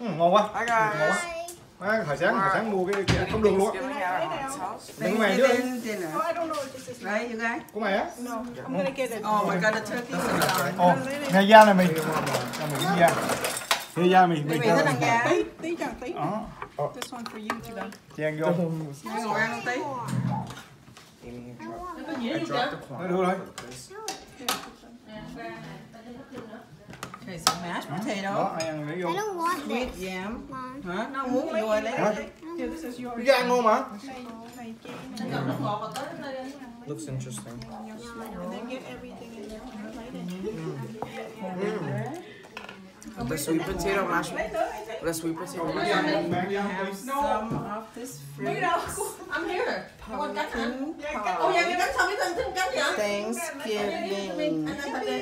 Ừ, ngon quá. Bye Ngon quá. Má, hồi sáng hồi sáng mua cái, cái không được luôn. Đừng có mày chứ. Oh, is Right, you guys? Của mày á. no. I'm gonna get it. Oh, I got a turkey. Ồ, ngày da này mày. Cho mày miếng da. Da Mày cho. thích ăn da? Tí, tí chẳng tí. Đó. This one for you, vô. Ngồi ăn tí. Nó được rồi. Okay, so mashed Đó, potato, ai ăn lấy vô. I don't want sweet this. yam. Mom. Hả? Nó không muốn vô lấy Hả? lấy. Here, this is yours. Cái da ăn ngon mà. Này, này, kia, này. Looks interesting. And then get everything in there. Right The sweet potato mashed. The sweet potato mashed. Mang da Have không? some of this fruit. I'm here. Con cắt hả? Pumpkin Ồ, vậy pie. cái cắt xong cái tên cắt vậy? Thanksgiving. Happy Thanksgiving cake. ai nè?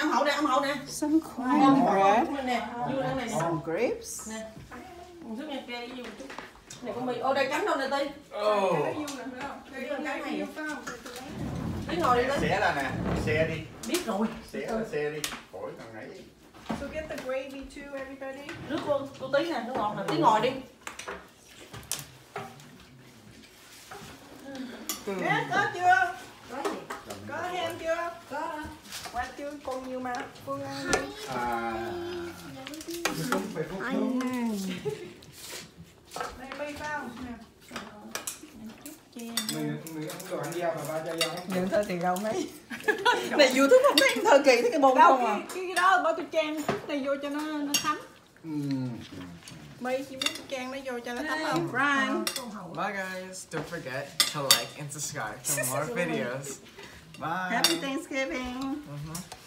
Nè, ông hậu nè, ông hậu nè. Some cornbread. Nè, vô đây này nè. Some grapes. Một chút kia, vô một chút. Này con mì. Ô, đây cắn đâu nè, Ti? Oh. Tí ngồi đi, Ti. Xé ra nè. Xe đi. Biết rồi. Xé ra xe đi. Khỏi thằng ấy. So get the gravy too, everybody. Nước cô, cô Tí nè, nước ngọt nè. Tí ngồi đi. Nè, có chưa? Có ham chưa? Có. Quá chưa, con nhiều mà. Phương ăn đi. À. Không phải không không. Này, bay vào. Nè. Ăn ăn? Những thơ kỳ đâu mấy. Này YouTube không thấy thơ kỳ thấy cái bông Đâu, không à. cái, cái đó bỏ tôi chan chút này vô cho nó nó thấm. Ừ. Chỉ muốn tôi chan nó vô cho nó thấm không? Bye guys. Don't forget to like and subscribe for more videos. Bye. Happy Thanksgiving. Mhm.